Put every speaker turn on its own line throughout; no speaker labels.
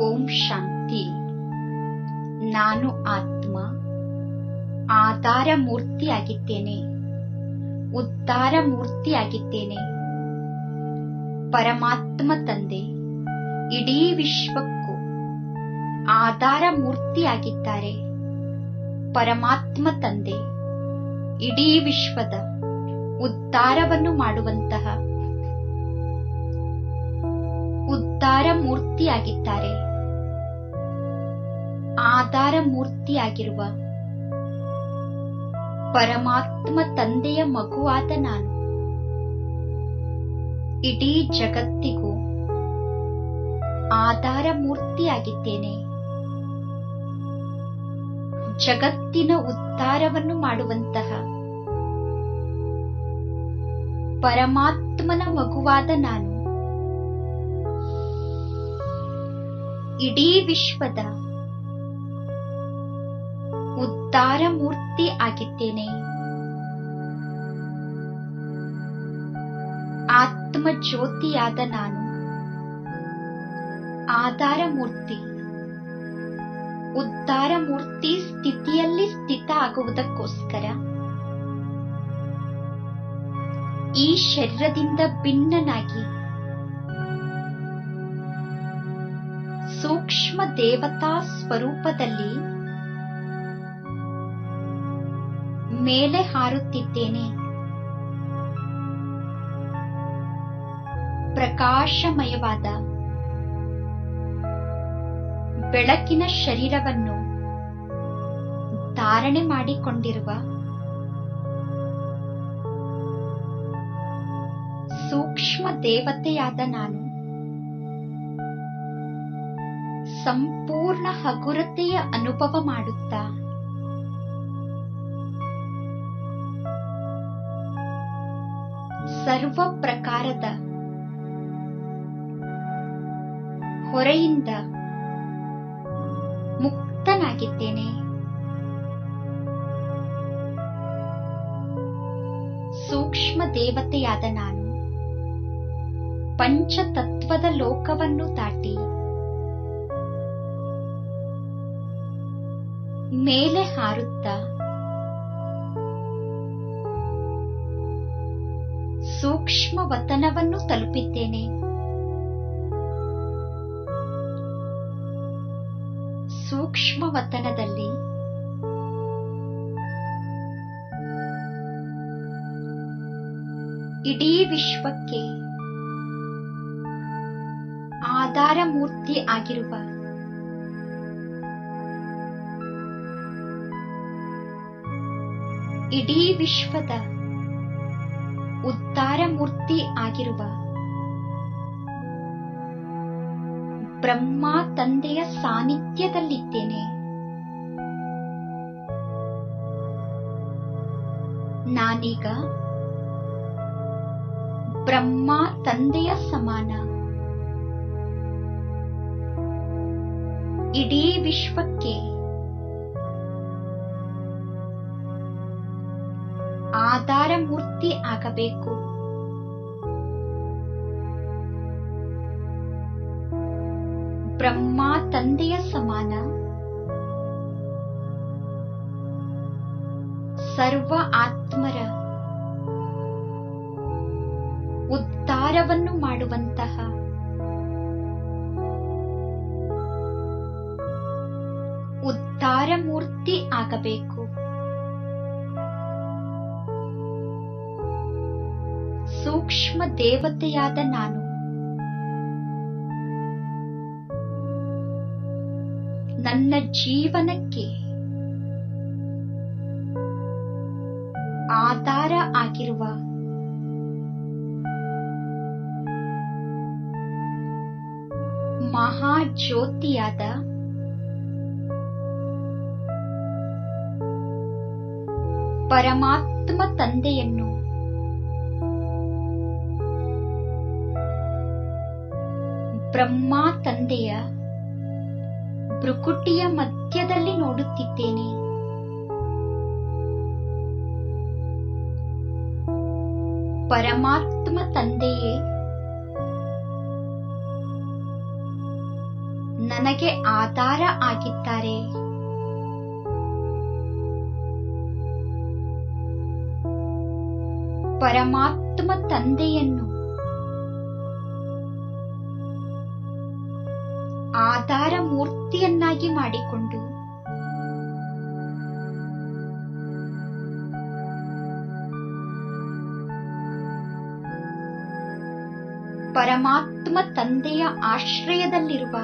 ಓಂ ಶಾಂತಿ. ನಾನು ಆತ್ಮ ಆಧಾರ ಮೂರ್ತಿಯಾಗಿದ್ದೇನೆ ಉದ್ಧಾರ ಮೂರ್ತಿಯಾಗಿದ್ದೇನೆ ಪರಮಾತ್ಮ ತಂದೆ, ಇಡೀ ವಿಶ್ವಕ್ಕೂ ಆಧಾರ ಮೂರ್ತಿಯಾಗಿದ್ದಾರೆ ಪರಮಾತ್ಮ ತಂದೆ, ಇಡೀ ವಿಶ್ವದ ಉದ್ಧಾರವನ್ನು ಮಾಡುವಂತಹ ಉದ್ಧಾರ ಮೂರ್ತಿಯಾಗಿದ್ದಾರೆ ಆಧಾರ ಮೂರ್ತಿಯಾಗಿರುವ ಪರಮಾತ್ಮ ತಂದೆಯ ಮಗುವಾದ ನಾನು. ಇಡೀ ಜಗತ್ತಿಗೂ ಆಧಾರ ಮೂರ್ತಿಯಾಗಿದ್ದೇನೆ ಜಗತ್ತಿನ ಉದ್ಧಾರವನ್ನು ಮಾಡುವಂತಹ ಪರಮಾತ್ಮನ ಮಗುವಾದ ನಾನು. ಇಡೀ ವಿಶ್ವದ ಉದ್ಧಾರ ಮೂರ್ತಿ ಆಗಿದ್ದೇನೆ. ಆತ್ಮ ಜ್ಯೋತಿಯಾದ ನಾನು. ಆಧಾರ ಮೂರ್ತಿ ಉದ್ಧಾರ ಮೂರ್ತಿ ಸ್ಥಿತಿಯಲ್ಲಿ ಸ್ಥಿತ ಆಗುವುದಕ್ಕೋಸ್ಕರ. ಈ ಶರೀರದಿಂದ ಭಿನ್ನನಾಗಿ. ಸೂಕ್ಷ್ಮ ದೇವತಾ ಸ್ವರೂಪದಲ್ಲಿ ಮೇಲೆ ಹಾರುತ್ತಿದ್ದೇನೆ. ಪ್ರಕಾಶಮಯವಾದ ಬೆಳಕಿನ ಶರೀರವನ್ನು ಧಾರಣೆ ಮಾಡಿಕೊಂಡಿರುವ ಸೂಕ್ಷ್ಮ ದೇವತೆಯಾದ ನಾನು. ಸಂಪೂರ್ಣ ಹಗುರತೆಯ ಅನುಭವ ಮಾಡುತ್ತಾ ಸರ್ವ ಪ್ರಕಾರದ ಹೊರೆಯಿಂದ ಮುಕ್ತನಾಗಿದ್ದೇನೆ. ಸೂಕ್ಷ್ಮ ದೇವತೆಯಾದ ನಾನು ಪಂಚತತ್ವದ ಲೋಕವನ್ನು ದಾಟಿ ಮೇಲೆ ಹಾರುತ್ತಾ ಸೂಕ್ಷ್ಮ ವತನವನ್ನು ತಲುಪಿದ್ದೇನೆ. ಸೂಕ್ಷ್ಮ ವತನದಲ್ಲಿ ಇಡೀ ವಿಶ್ವಕ್ಕೆ ಆಧಾರ ಮೂರ್ತಿ ಆಗಿರುವ ಇಡೀ ವಿಶ್ವದ ಉದ್ಧಾರ ಮೂರ್ತಿ ಆಗಿರುವ ಬ್ರಹ್ಮ ತಂದೆಯ ಸಾನ್ನಿಧ್ಯದಲ್ಲಿದ್ದೇನೆ. ನಾನೀಗ ಬ್ರಹ್ಮ ತಂದೆಯ ಸಮಾನ. ಇಡೀ ವಿಶ್ವಕ್ಕೆ ಆಧಾರ ಮೂರ್ತಿ ಆಗಬೇಕು. ಬ್ರಹ್ಮ ತಂದೆಯ ಸಮಾನ. ಸರ್ವ ಆತ್ಮರ ಉದ್ಧಾರವನ್ನು ಮಾಡುವಂತಹ ಉದ್ಧಾರ ಮೂರ್ತಿ ಆಗಬೇಕು. ಸೂಕ್ಷ್ಮ ದೇವತೆಯಾದ ನಾನು. ನನ್ನ ಜೀವನಕ್ಕೆ ಆಧಾರ ಆಗಿರುವ ಮಹಾಜ್ಯೋತಿಯಾದ ಪರಮಾತ್ಮ ತಂದೆಯನ್ನು ಬ್ರಹ್ಮ ತಂದೆಯ ಭ್ರುಕುಟಿಯ ಮಧ್ಯದಲ್ಲಿ ನೋಡುತ್ತಿದ್ದೇನೆ. ಪರಮಾತ್ಮ ತಂದೆಯೇ ನನಗೆ ಆಧಾರ ಆಗಿದ್ದಾರೆ. ಪರಮಾತ್ಮ ತಂದೆಯನ್ನು ಆಧಾರ ಮೂರ್ತಿಯನ್ನಾಗಿ ಮಾಡಿಕೊಂಡು. ಪರಮಾತ್ಮ ತಂದೆಯ ಆಶ್ರಯದಲ್ಲಿರುವ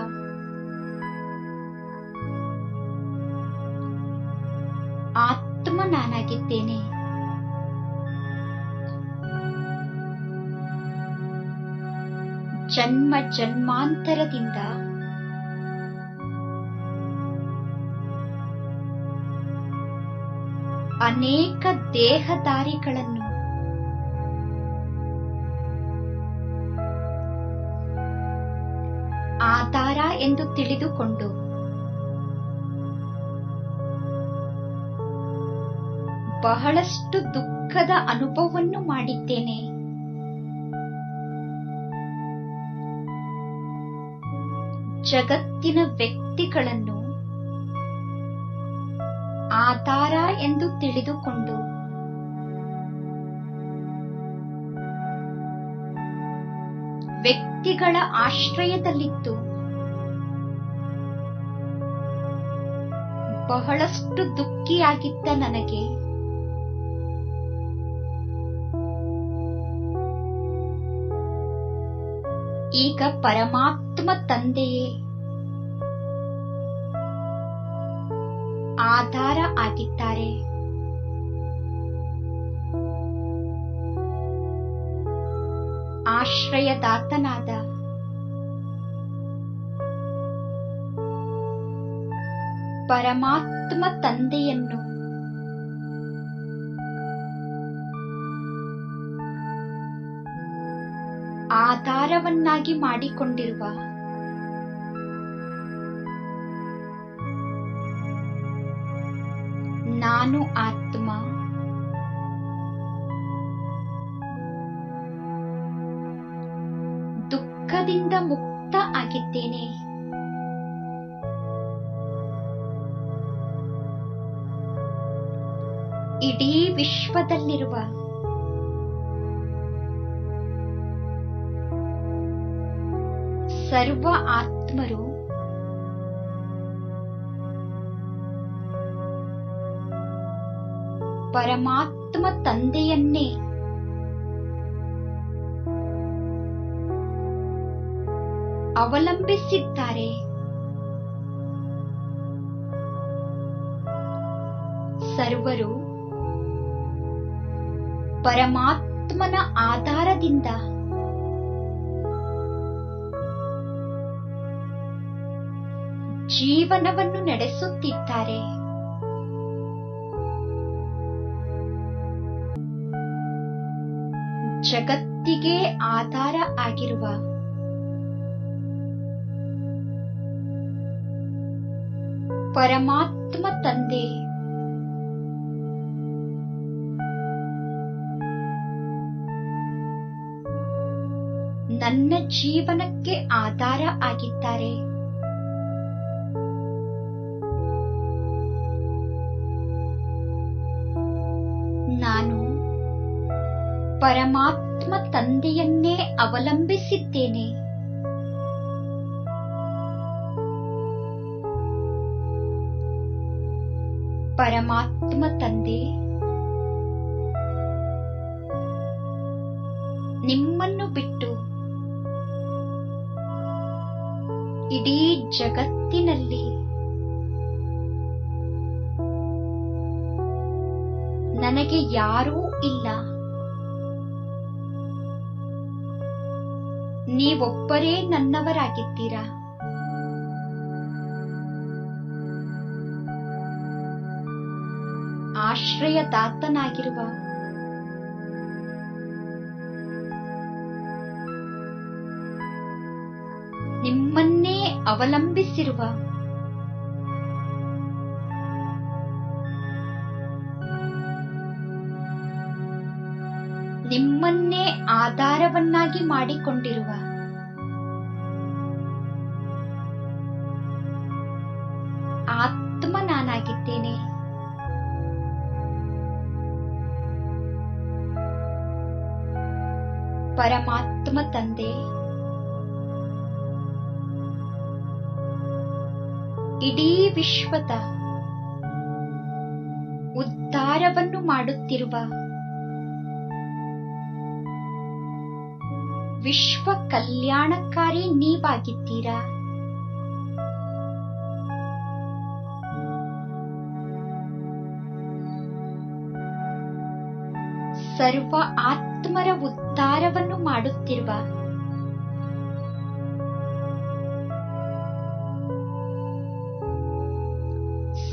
ಆತ್ಮ ನಾನಾಗಿದ್ದೇನೆ ಜನ್ಮ ಜನ್ಮಾಂತರದಿಂದ ಅನೇಕ ದೇಹದಾರಿಗಳನ್ನು. ಆಧಾರ ಎಂದು ತಿಳಿದುಕೊಂಡು. ಬಹಳಷ್ಟು ದುಃಖದ ಅನುಭವವನ್ನು ಮಾಡಿದ್ದೇನೆ. ಜಗತ್ತಿನ ವ್ಯಕ್ತಿಗಳನ್ನು ಆಧಾರ ಎಂದು ತಿಳಿದುಕೊಂಡು. ವ್ಯಕ್ತಿಗಳ ಆಶ್ರಯದಲ್ಲಿತ್ತು. ಬಹಳಷ್ಟು ದುಃಖಿಯಾಗಿದ್ದ ನನಗೆ. ಈಗ ಪರಮಾತ್ಮ ತಂದೆಯೇ. ಆಧಾರ ಆಗಿದ್ದಾರೆ. ಆಶ್ರಯದಾತನಾದ ಪರಮಾತ್ಮ ತಂದೆಯನ್ನು ಆಧಾರವನ್ನಾಗಿ ಮಾಡಿಕೊಂಡಿರುವ ನಾನು ಆತ್ಮ. ದುಃಖದಿಂದ ಮುಕ್ತ ಆಗಿದ್ದೇನೆ. ಇಡೀ ವಿಶ್ವದಲ್ಲಿರುವ ಸರ್ವ ಆತ್ಮರು ಪರಮಾತ್ಮ ತಂದೆಯನ್ನೇ. ಅವಲಂಬಿಸಿದ್ದಾರೆ. ಸರ್ವರು ಪರಮಾತ್ಮನ ಆಧಾರದಿಂದ. ಜೀವನವನ್ನು ನಡೆಸುತ್ತಿದ್ದಾರೆ. ಜಗತ್ತಿಗೆ ಆಧಾರ ಆಗಿರುವ ಪರಮಾತ್ಮ ತಂದೆ. ನನ್ನ ಜೀವನಕ್ಕೆ ಆಧಾರ ಆಗಿದ್ದಾರೆ. ಪರಮಾತ್ಮ ತಂದೆಯನ್ನೇ ಅವಲಂಬಿಸಿದ್ದೇನೆ. ಪರಮಾತ್ಮ ತಂದೆ ನಿಮ್ಮನ್ನು ಬಿಟ್ಟು ಇಡೀ ಜಗತ್ತಿನಲ್ಲಿ ನನಗೆ ಯಾರೂ ಇಲ್ಲ. ನೀವೊಬ್ಬರೇ ನನ್ನವರಾಗಿದ್ದೀರಾ? ಆಶ್ರಯದಾತನಾಗಿರುವ ನಿಮ್ಮನ್ನೇ ಅವಲಂಬಿಸಿರುವ ಆಧಾರವನ್ನಾಗಿ ಮಾಡಿಕೊಂಡಿರುವ. ಆತ್ಮ ನಾನಾಗಿದ್ದೇನೆ. ಪರಮಾತ್ಮ ತಂದೆ. ಇಡೀ ವಿಶ್ವದ ಉದ್ಧಾರವನ್ನು ಮಾಡುತ್ತಿರುವ. ವಿಶ್ವ ಕಲ್ಯಾಣಕಾರಿ ನೀವಾಗಿದ್ದೀರಾ? ಸರ್ವ ಆತ್ಮರ ಉದ್ಧಾರವನ್ನು ಮಾಡುತ್ತಿರುವ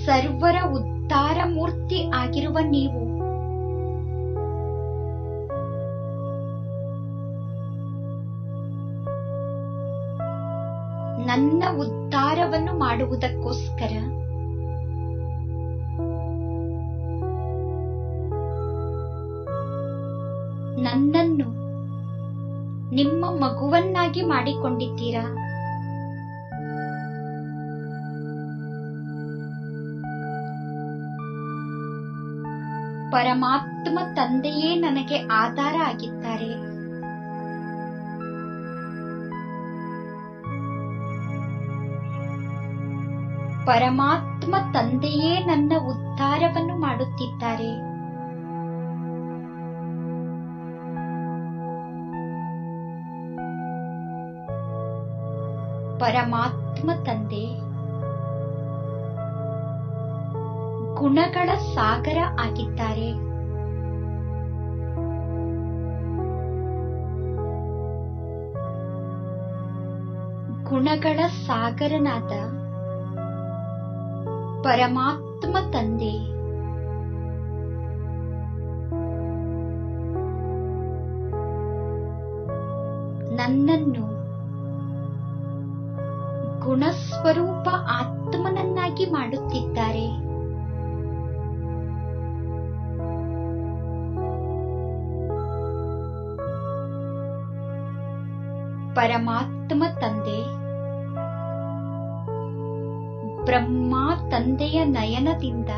ಸರ್ವರ ಉದ್ಧಾರ ಮೂರ್ತಿ ಆಗಿರುವ ನೀವು ನನ್ನ ಉದ್ಧಾರವನ್ನು ಮಾಡುವುದಕ್ಕೋಸ್ಕರ. ನನ್ನನ್ನು ನಿಮ್ಮ ಮಗುವನ್ನಾಗಿ ಮಾಡಿಕೊಂಡಿದ್ದೀರಾ? ಪರಮಾತ್ಮ ತಂದೆಯೇ ನನಗೆ ಆಧಾರ ಆಗಿದ್ದಾರೆ. ಪರಮಾತ್ಮ ತಂದೆಯೇ ನನ್ನ ಉದ್ಧಾರವನ್ನು ಮಾಡುತ್ತಿದ್ದಾರೆ. ಪರಮಾತ್ಮ ತಂದೆ ಗುಣಗಳ ಸಾಗರ ಆಗಿದ್ದಾರೆ. ಗುಣಗಳ ಸಾಗರನಾದ ಪರಮಾತ್ಮ ತಂದೆ. ನನ್ನನ್ನು ಗುಣಸ್ವರೂಪ ಆತ್ಮನನ್ನಾಗಿ ಮಾಡುತ್ತಿದ್ದಾರೆ. ಪರಮಾತ್ಮ ತಂದೆ. ಬ್ರಹ್ಮ ತಂದೆಯ ನಯನದಿಂದ.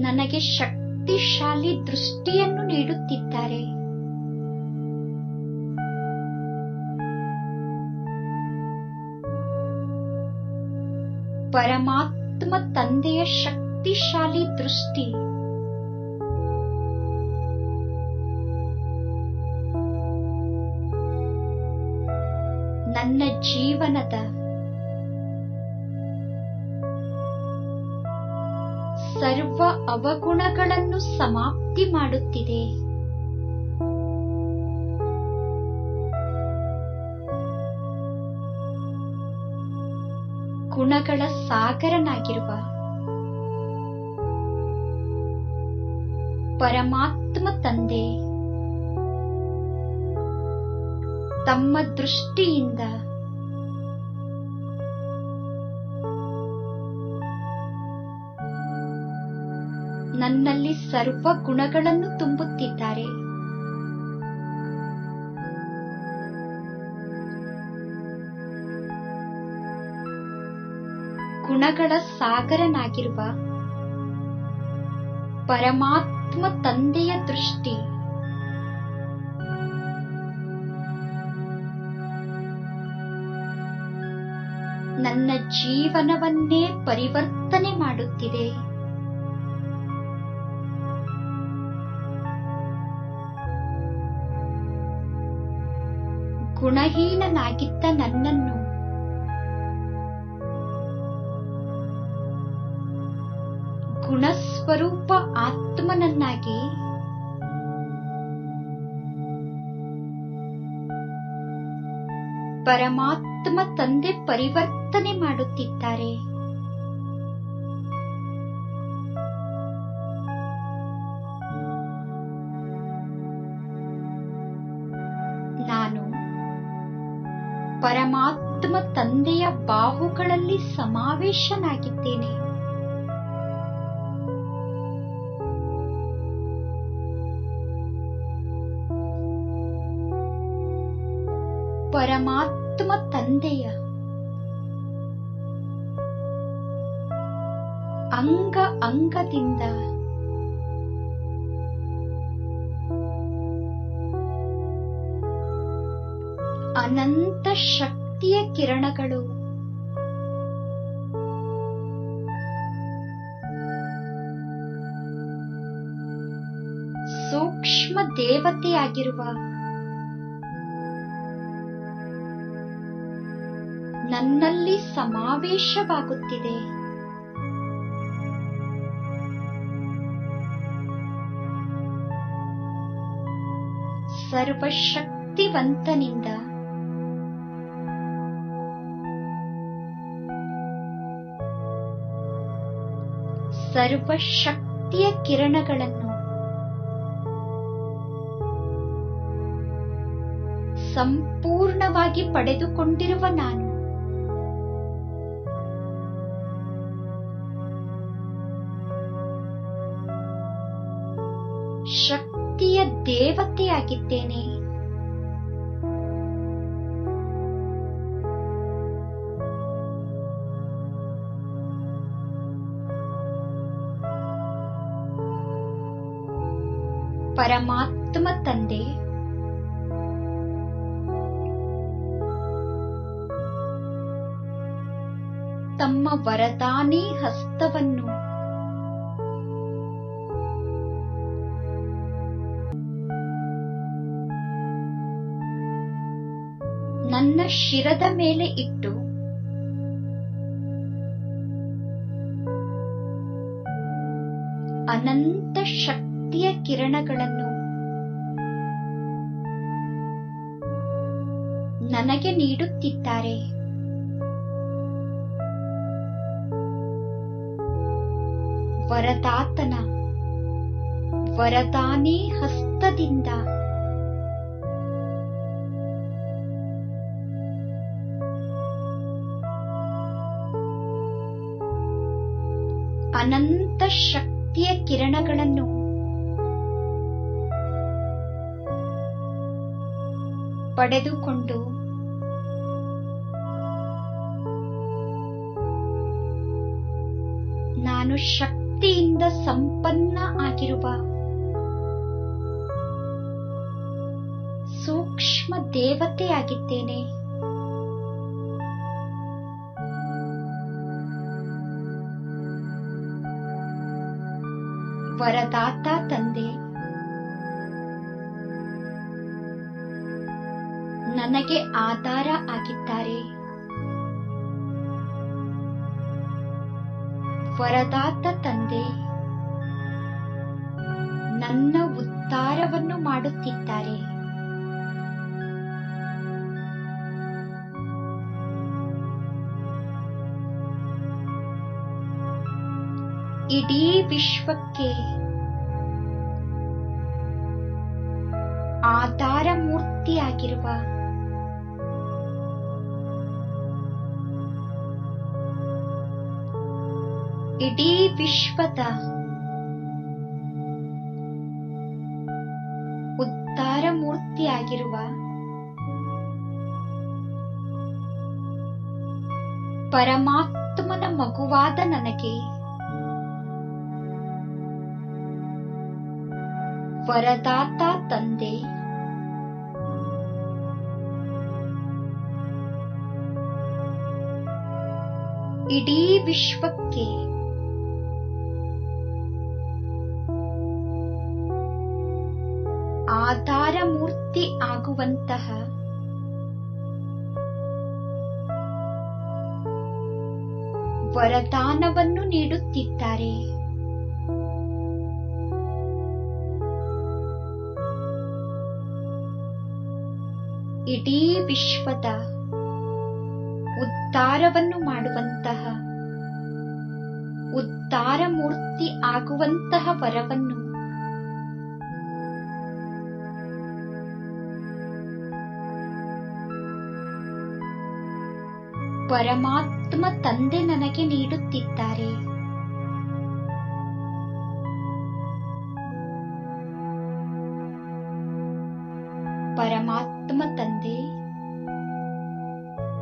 ನನಗೆ ಶಕ್ತಿಶಾಲಿ ದೃಷ್ಟಿಯನ್ನು ನೀಡುತ್ತಿದ್ದಾರೆ. ಪರಮಾತ್ಮ ತಂದೆಯ ಶಕ್ತಿಶಾಲಿ ದೃಷ್ಟಿ. ಜೀವನದ ಸರ್ವ ಅವಗುಣಗಳನ್ನು ಸಮಾಪ್ತಿ ಮಾಡುತ್ತಿದೆ. ಗುಣಗಳ ಸಾಗರನಾಗಿರುವ ಪರಮಾತ್ಮ ತಂದೆ. ತಮ್ಮ ದೃಷ್ಟಿಯಿಂದ ನನ್ನಲ್ಲಿ ಸರ್ವ ಗುಣಗಳನ್ನು ತುಂಬುತ್ತಿದ್ದಾರೆ. ಗುಣಗಳ ಸಾಗರನಾಗಿರುವ ಪರಮಾತ್ಮ ತಂದೆಯ ದೃಷ್ಟಿ. ನನ್ನ ಜೀವನವನ್ನೇ ಪರಿವರ್ತನೆ ಮಾಡುತ್ತಿದೆ. ಗುಣಹೀನನಾಗಿದ್ದ ನನ್ನನ್ನು ಗುಣಸ್ವರೂಪ ಆತ್ಮನನ್ನಾಗಿ. ಪರಮಾತ್ಮ ತಂದೆ ಪರಿವರ್ತನೆ ಮಾಡುತ್ತಿದ್ದಾರೆ. ಸಮಾವೇಶನಾಗಿದ್ದೇನೆ ಪರಮಾತ್ಮ ತಂದೆಯ ಅಂಗ ಅಂಗದಿಂದ ಅನಂತ ಶಕ್ತಿಯ ಕಿರಣಗಳು ಸೂಕ್ಷ್ಮ ದೇವತೆಯಾಗಿರುವ ನನ್ನಲ್ಲಿ ಸಮಾವೇಶವಾಗುತ್ತಿದೆ. ಸರ್ವಶಕ್ತಿವಂತನಿಂದ ಸರ್ವಶಕ್ತಿಯ ಕಿರಣಗಳನ್ನು ಸಂಪೂರ್ಣವಾಗಿ ಪಡೆದುಕೊಂಡಿರುವ ನಾನು. ಶಕ್ತಿಯ ದೇವತೆಯಾಗಿದ್ದೇನೆ. ಪರಮಾತ್ಮ ತಂದೆ. ತಮ್ಮ ವರದಾನಿ ಹಸ್ತವನ್ನು. ನನ್ನ ಶಿರದ ಮೇಲೆ ಇಟ್ಟು ಅನಂತ ಶಕ್ತಿಯ ಕಿರಣಗಳನ್ನು ನನಗೆ ನೀಡುತ್ತಿದ್ದಾರೆ. ವರದಾತನ. ವರದಾನೇ ಹಸ್ತದಿಂದ. ಅನಂತ ಶಕ್ತಿಯ ಕಿರಣಗಳನ್ನು. ಪಡೆದುಕೊಂಡು. ನಾನು ಶಕ್ತಿಯಿಂದ ಸಂಪನ್ನ ಆಗಿರುವ ಸೂಕ್ಷ್ಮ ದೇವತೆಯಾಗಿದ್ದೇನೆ. ವರದಾತ ತಂದೆ ನನಗೆ ಆಧಾರ ಆಗಿದ್ದಾರೆ. ವರದಾತ ತಂದೆ ನನ್ನ ಉತ್ತಾರವನ್ನು ಮಾಡುತ್ತಿದ್ದಾರೆ. ಇಡೀ ವಿಶ್ವಕ್ಕೆ ಆಧಾರ ಮೂರ್ತಿಯಾಗಿರುವ ಇಡೀ ವಿಶ್ವದ ಉದ್ಧಾರ ಮೂರ್ತಿಯಾಗಿರುವ ಪರಮಾತ್ಮನ ಮಗುವಾದ ನನಗೆ ವರದಾತ ತಂದೆ. ಇಡೀ ವಿಶ್ವಕ್ಕೆ ಆಧಾರ ಮೂರ್ತಿ ಆಗುವಂತಹ ವರದಾನವನ್ನು ನೀಡುತ್ತಿದ್ದಾರೆ. ಇಡೀ ವಿಶ್ವದ ಉದ್ಧಾರವನ್ನು ಮಾಡುವಂತಹ ಉದ್ಧಾರ ಮೂರ್ತಿ ಆಗುವಂತಹ ವರವನ್ನು ಪರಮಾತ್ಮ ತಂದೆ ನನಗೆ ನೀಡುತ್ತಿದ್ದಾರೆ. ಪರಮಾತ್ಮ ತಂದೆ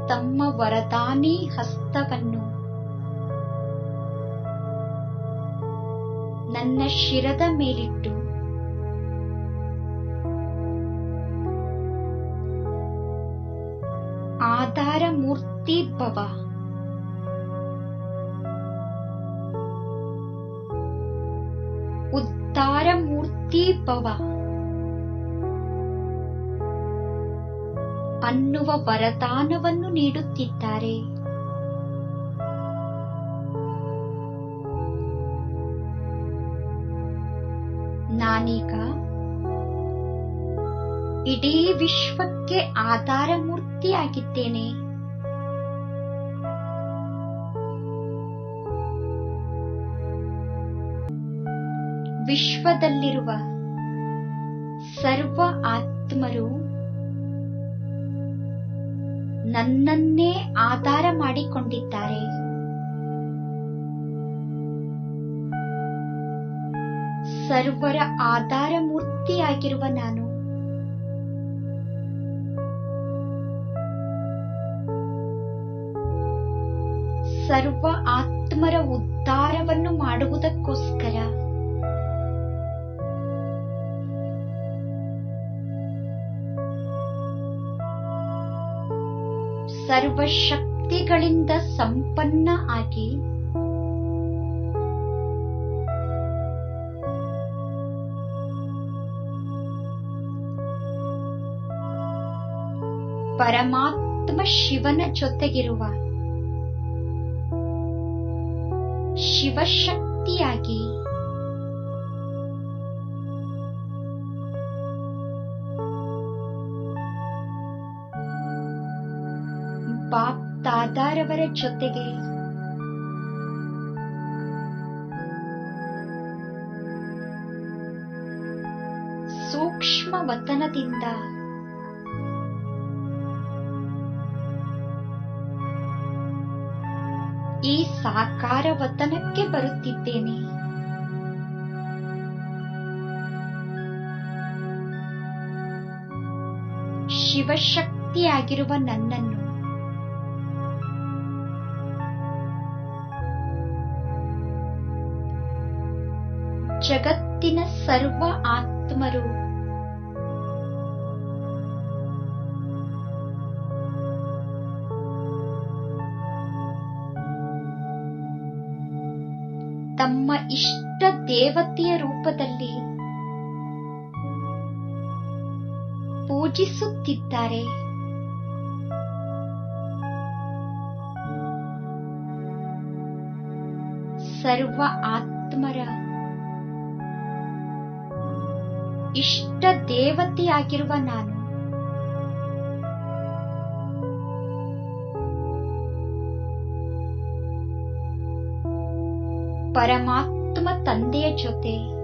ತಮ್ಮ ವರದಾನಿ ಹಸ್ತವನ್ನು ನನ್ನ ಶಿರದ ಮೇಲಿಟ್ಟು ಮೂರ್ತಿ ಭವ. ಉದ್ಧಾರ ಮೂರ್ತಿ ಭವ. ಅನ್ನುವ ವರದಾನವನ್ನು ನೀಡುತ್ತಿದ್ದಾರೆ. ನಾನೀಗ ಇಡೀ ವಿಶ್ವಕ್ಕೆ ಆಧಾರ ಮೂರ್ತಿಯಾಗಿದ್ದೇನೆ. ವಿಶ್ವದಲ್ಲಿರುವ ಸರ್ವ ಆತ್ಮರು ನನ್ನನ್ನೇ ಆಧಾರ ಮಾಡಿಕೊಂಡಿದ್ದಾರೆ. ಸರ್ವರ ಆಧಾರ ಮೂರ್ತಿಯಾಗಿರುವ ನಾನು. ಸರ್ವ ಆತ್ಮರ ಉದ್ಧಾರವನ್ನು ಮಾಡುವುದಕ್ಕೋಸ್ಕರ ಸರ್ವಶಕ್ತಿಗಳಿಂದ ಸಂಪನ್ನ ಆಗಿ ಪರಮಾತ್ಮ ಶಿವನ ಜೊತೆಗಿರುವ ಶಿವಶಕ್ತಿಯಾಗಿ ದಾದಾರವರ ಜೊತೆಗೆ. ಸೂಕ್ಷ್ಮ ವತನದಿಂದ. ಈ ಸಾಕಾರ ವತನಕ್ಕೆ ಬರುತ್ತಿದ್ದೇನೆ. ಶಿವಶಕ್ತಿಯಾಗಿರುವ ನನ್ನನ್ನು. ಜಗತ್ತಿನ ಸರ್ವ ಆತ್ಮರು. ತಮ್ಮ ಇಷ್ಟ ದೇವತೆಯ ರೂಪದಲ್ಲಿ ಪೂಜಿಸುತ್ತಿದ್ದಾರೆ. ಸರ್ವ ಆತ್ಮರ. ಇಷ್ಟ ದೇವತೆಯಾಗಿರುವ ನಾನು. ಪರಮಾತ್ಮ ತಂದೆಯ ಜೊತೆ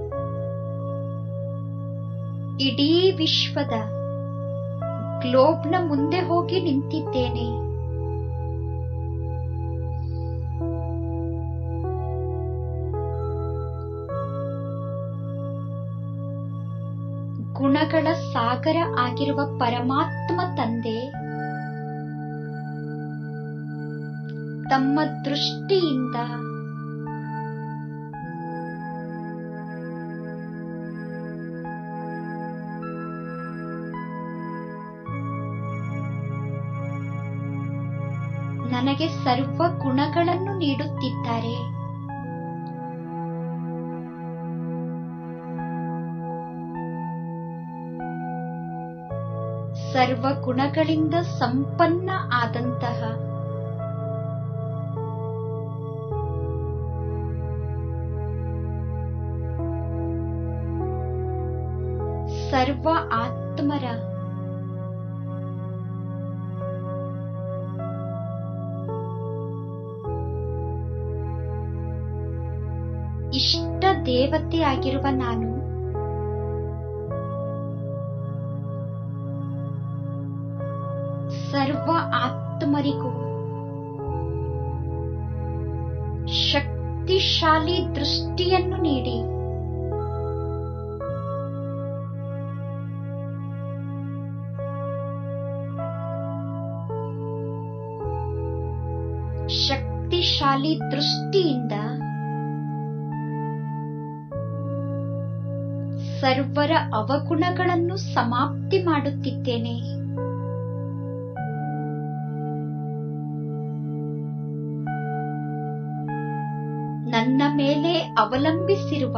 ಇಡೀ ವಿಶ್ವದ ಗ್ಲೋಬ್ನ ಮುಂದೆ ಹೋಗಿ ನಿಂತಿದ್ದೇನೆ. ಸಾಗರ ಆಗಿರುವ ಪರಮಾತ್ಮ ತಂದೆ. ತಮ್ಮ ದೃಷ್ಟಿಯಿಂದ ನನಗೆ ಸರ್ವ ಗುಣಗಳನ್ನು ನೀಡುತ್ತಿದ್ದಾರೆ. ಸರ್ವ ಗುಣಗಳಿಂದ ಸಂಪನ್ನ ಆದಂತಹ ಸರ್ವ ಆತ್ಮರ ಇಷ್ಟ ದೇವತೆ ಆಗಿರುವ ನಾನು. ಶಕ್ತಿಶಾಲಿ ದೃಷ್ಟಿಯನ್ನು ನೀಡಿ. ಶಕ್ತಿಶಾಲಿ ದೃಷ್ಟಿಯಿಂದ ಸರ್ವರ ಅವಗುಣಗಳನ್ನು ಸಮಾಪ್ತಿ ಮಾಡುತ್ತಿದ್ದೇನೆ. ಮೇಲೆ ಅವಲಂಬಿಸಿರುವ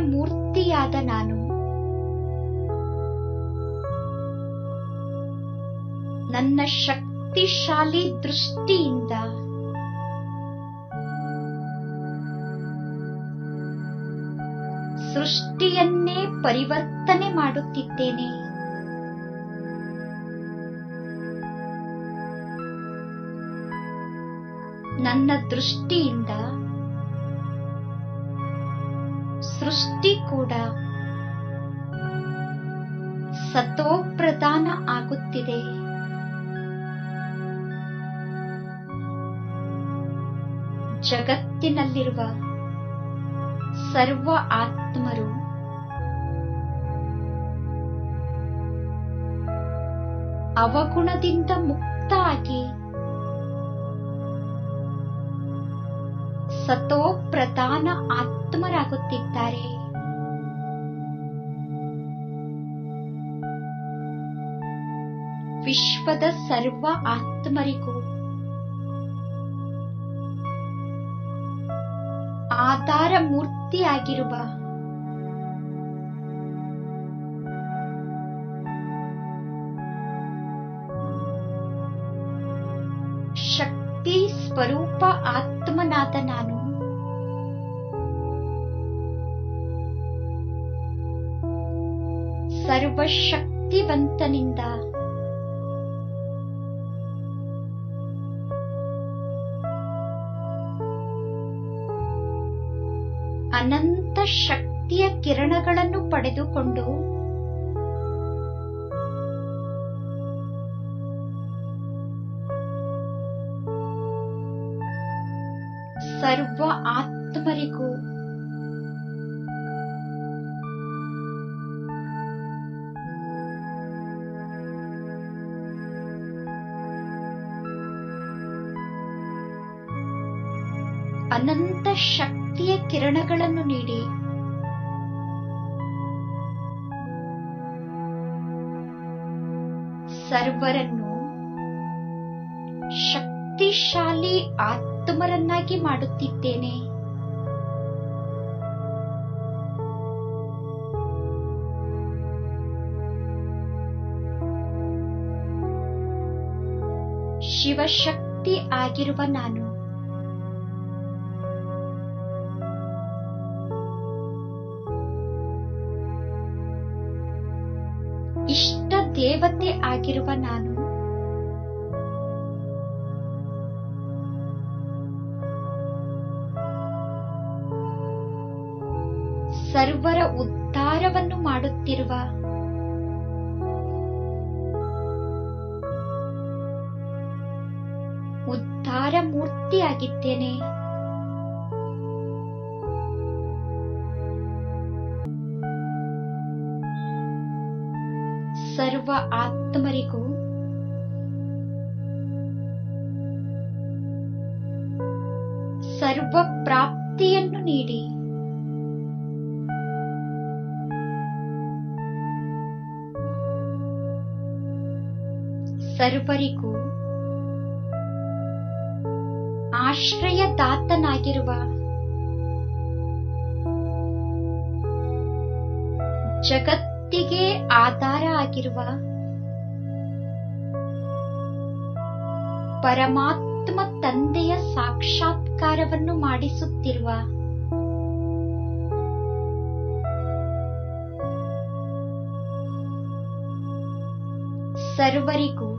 ಮೂರ್ತಿಯಾದ ನಾನು. ನನ್ನ ಶಕ್ತಿಶಾಲಿ ದೃಷ್ಟಿಯಿಂದ. ಸೃಷ್ಟಿಯನ್ನೇ ಪರಿವರ್ತನೆ ಮಾಡುತ್ತಿದ್ದೇನೆ. ನನ್ನ ದೃಷ್ಟಿಯಿಂದ ಸೃಷ್ಟಿ ಕೂಡ ಸತ್ವಪ್ರಧಾನ ಆಗುತ್ತಿದೆ. ಜಗತ್ತಿನಲ್ಲಿರುವ ಸರ್ವ ಆತ್ಮರು ಅವಗುಣದಿಂದ ಮುಕ್ತ ಆಗಿ ಸತೋ ಪ್ರಧಾನ ಆತ್ಮರಾಗುತ್ತಿದ್ದಾರೆ. ವಿಶ್ವದ ಸರ್ವ ಆತ್ಮರಿಗೂ ಆಧಾರ ಮೂರ್ತಿಯಾಗಿರುವ ಶಕ್ತಿ ಸ್ವರೂಪ ಆತ್ಮನಾದ ಸರ್ವಶಕ್ತಿವಂತನಿಂದ ಅನಂತ ಶಕ್ತಿಯ ಕಿರಣಗಳನ್ನು ಪಡೆದುಕೊಂಡು ಸರ್ವ ಆತ್ಮರಿಗೂ ಶಕ್ತಿಯ ಕಿರಣಗಳನ್ನು ನೀಡಿ. ಸರ್ವರನ್ನು ಶಕ್ತಿಶಾಲಿ ಆತ್ಮರನ್ನಾಗಿ ಮಾಡುತ್ತಿದ್ದೇನೆ. ಶಿವಶಕ್ತಿ ಆಗಿರುವ ನಾನು ಇಷ್ಟ ದೇವತೆ ಆಗಿರುವ ನಾನು. ಸರ್ವರ ಉದ್ಧಾರವನ್ನು ಮಾಡುತ್ತಿರುವ ಉದ್ಧಾರ ಮೂರ್ತಿಯಾಗಿದ್ದೇನೆ ಆತ್ಮರಿಗೂ ಸರ್ವ ಪ್ರಾಪ್ತಿಯನ್ನು ನೀಡಿ. ಸರ್ವರಿಗೂ ಆಶ್ರಯದಾತನಾಗಿರುವ ಜಗತ್ತಿಗೆ ಆಧಾರ ಆಗಿರುವ ಪರಮಾತ್ಮ ತಂದೆಯ ಸಾಕ್ಷಾತ್ಕಾರವನ್ನು ಮಾಡಿಸುತ್ತಿರುವ ಸರ್ವರಿಗೂ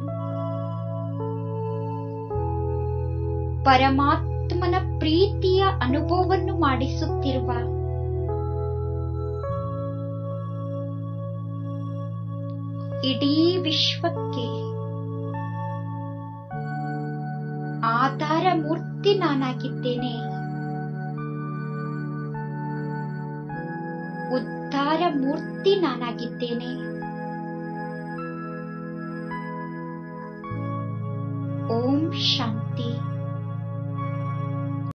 ಪರಮಾತ್ಮನ ಪ್ರೀತಿಯ ಅನುಭವವನ್ನು ಮಾಡಿಸುತ್ತಿರುವ ಇಡೀ ವಿಶ್ವಕ್ಕೆ ಆಧಾರ ಮೂರ್ತಿ ನಾನಾಗಿದ್ದೇನೆ. ಉದ್ಧಾರ ಮೂರ್ತಿ ನಾನಾಗಿದ್ದೇನೆ. ಓಂ ಶಾಂತಿ